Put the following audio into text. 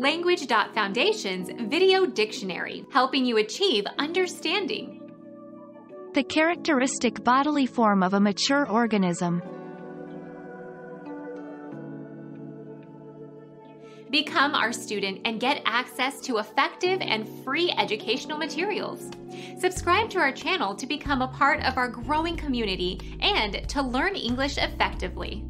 Language.Foundation's Video Dictionary, helping you achieve understanding. The characteristic bodily form of a mature organism. Become our student and get access to effective and free educational materials. Subscribe to our channel to become a part of our growing community and to learn English effectively.